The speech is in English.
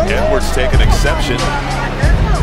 and Edwards taking exception.